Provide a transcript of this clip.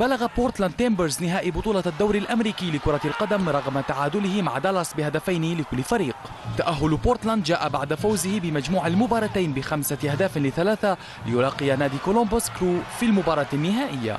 بلغ بورتلاند تيمبرز نهائي بطولة الدوري الأمريكي لكرة القدم رغم تعادله مع دالاس بهدفين لكل فريق. تأهل بورتلاند جاء بعد فوزه بمجموع المباراتين بخمسة أهداف لثلاثة ليلاقي نادي كولومبوس كرو في المباراة النهائية.